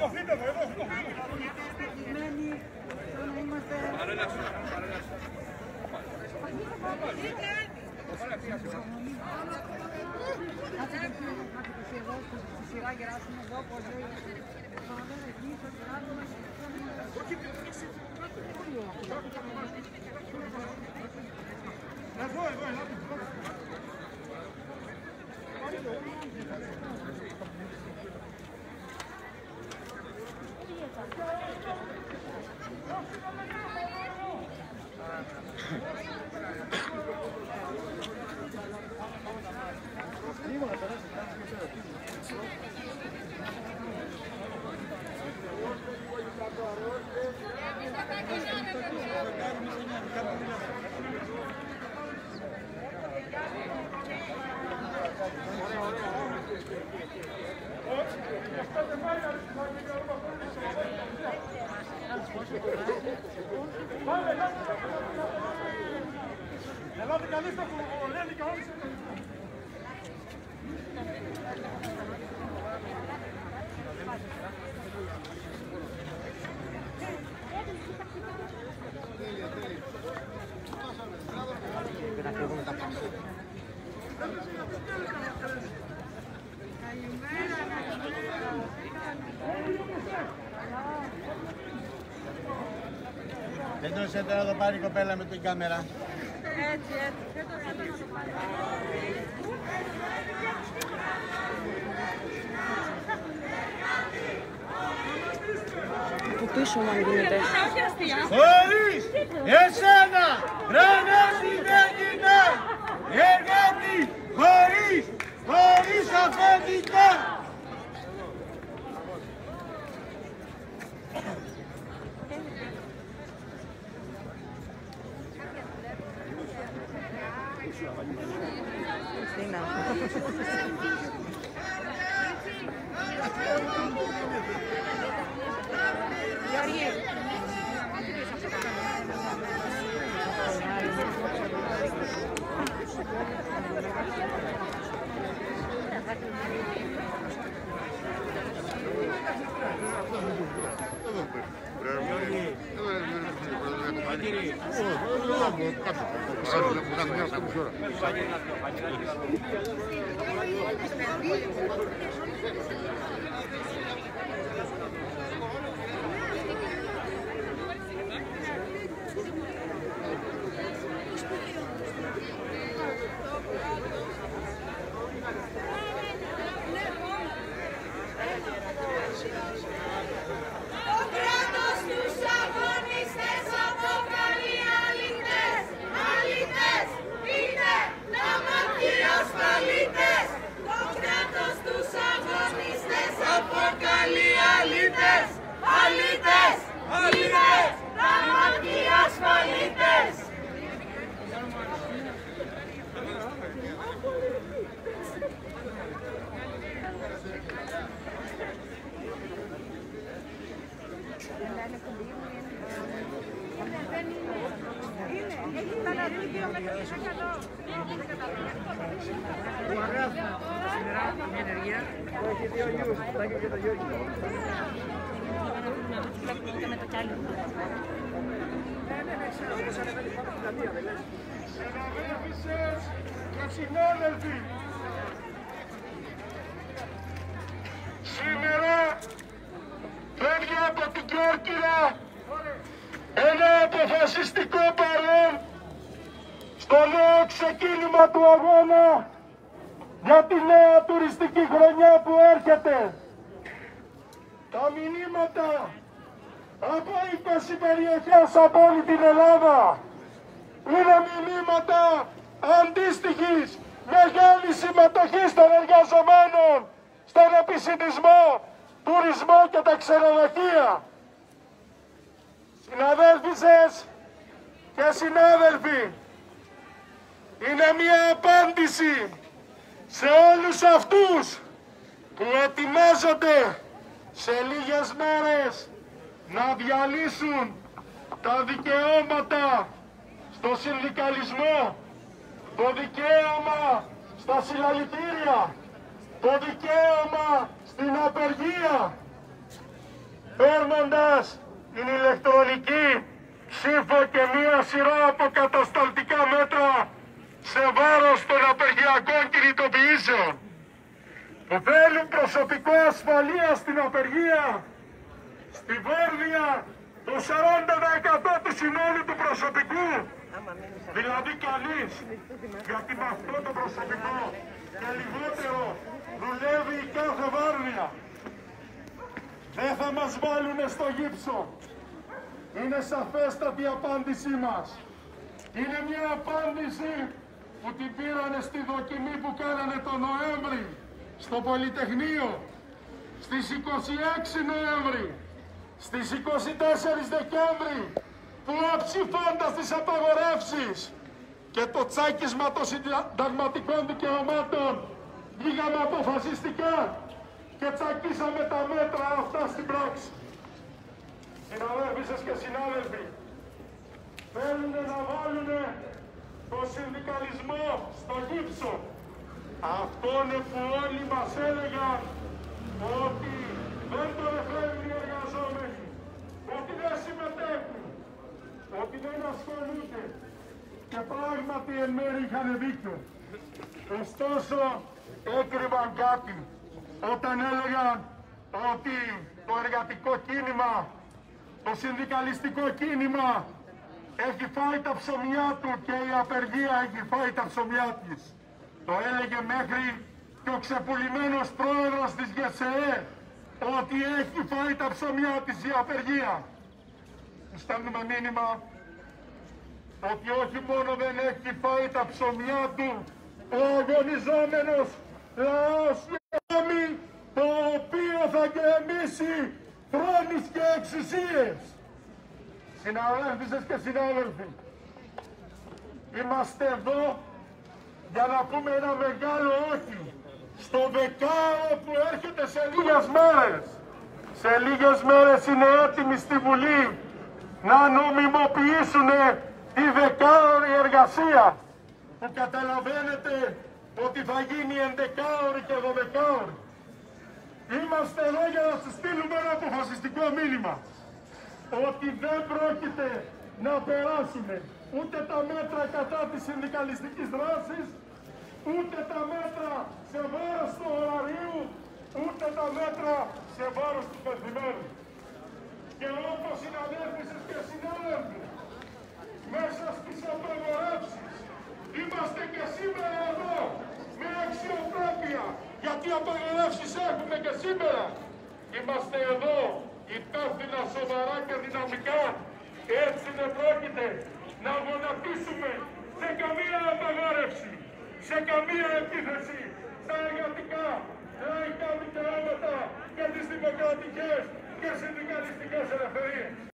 Σηκωθείτε εδώ, ελάτε. Ελάτε καλήστε που λένε και Δεν το είσαι τώρα να το πάρει η κοπέλα με την κάμερα. Έτσι, έτσι. Δεν το θέλω να το πάρει. Από πίσω μου αν γίνεται. Όχι αστεία; Χωρίς εσένα γρανάτι δεν είναι εργάτη χωρίς, χωρίς αφεντικά. 谁呢？Το σήμερα φεύγει από την Κέρκυρα ένα αποφασιστικό παρόν στο νέο ξεκίνημα του αγώνα για τη νέα τουριστική χρονιά που έρχεται. Τα μηνύματα από 20 περιοχές από όλη την Ελλάδα είναι μηνύματα αντίστοιχης μεγάλης συμμετοχής των εργαζομένων στον επισυνισμό, τουρισμό και τα ξενοδοχεία. Συναδέλφισες και συνάδελφοι, είναι μια απάντηση σε όλους αυτούς που ετοιμάζονται σε λίγες μέρες να διαλύσουν τα δικαιώματα στο συνδικαλισμό, το δικαίωμα στα συλλαλητήρια, το δικαίωμα στην απεργία. παίρνοντας την ηλεκτρονική ψήφο και μία σειρά από κατασταλτικά μέτρα σε βάρος των απεργιακών κινητοποιήσεων που θέλουν προσωπικό ασφαλεία στην απεργία στη Βόρεια το 40% του συνόλου του προσωπικού. Δηλαδή κανείς γιατί με αυτό το προσωπικό και λιγότερο δουλεύει η κάθε βάρδια δεν θα μας βάλουνε στο γύψο. Είναι σαφέστατη η απάντησή μας. Είναι μια απάντηση που την πήρανε στη δοκιμή που κάνανε τον Νοέμβρη στο Πολυτεχνείο στις 26 Νοέμβρη, στις 24 Δεκέμβρη που αψηφώντας τις απαγορεύσεις και το τσάκισμα των συνταγματικών δικαιωμάτων βγήκαμε αποφασιστικά και τσακίσαμε τα μέτρα αυτά στην πράξη. Συναδέλφοι και συνάδελφοι, θέλουν να βάλουν το συνδικαλισμό στο γύψο. Αυτό είναι που όλοι μας έλεγαν ότι δεν το εφέρουν οι εργαζόμενοι, ότι δεν συμμετέχουν, ότι δεν ασχολούνται. Και πράγματι εν μέρει είχαν δίκιο. Ωστόσο έκρυβαν κάτι όταν έλεγαν ότι το εργατικό κίνημα, το συνδικαλιστικό κίνημα έχει φάει τα ψωμιά του και η απεργία έχει φάει τα ψωμιά της. Το έλεγε μέχρι και ο ξεπουλημένος πρόεδρος της ΓΕΣΕΕ ότι έχει φάει τα ψωμιά της η απεργία. Στέλνουμε μήνυμα ότι όχι μόνο δεν έχει φάει τα ψωμιά του ο αγωνιζόμενος λαός Ιάμι, το οποίο θα γκρεμίσει θρόνους και εξουσίες. Συναδέλφισες και συνάδελφοι, είμαστε εδώ για να πούμε ένα μεγάλο όχι στο δεκάο που έρχεται σε λίγες μέρες. Σε λίγες μέρες είναι έτοιμοι στη Βουλή να νομιμοποιήσουν τη δεκάωρη εργασία που καταλαβαίνετε ότι θα γίνει εντεκάωρη και δωδεκάωρη. Είμαστε εδώ για να σας στείλουμε ένα αποφασιστικό μήνυμα ότι δεν πρόκειται να περάσουμε ούτε τα μέτρα κατά της συνδικαλιστικής δράσης, ούτε τα μέτρα σε βάρος του ωραρίου, ούτε τα μέτρα σε βάρος του πεθυμένου. Και όπως συναδέλφισες και συνάδελφοι, μέσα στις απαγορεύσεις, είμαστε και σήμερα εδώ, με αξιοπρέπεια, γιατί απαγορεύσεις έχουμε και σήμερα. Είμαστε εδώ, υπεύθυνα, σοβαρά και δυναμικά, έτσι δεν πρόκειται να γονατίσουμε σε καμία απαγόρευση, σε καμία επίθεση στα εργατικά, λαϊκά δικαιώματα και τις δημοκρατικές και συνδικαλιστικές ελευθερίες.